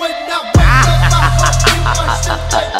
when I wake up, I hope you understand.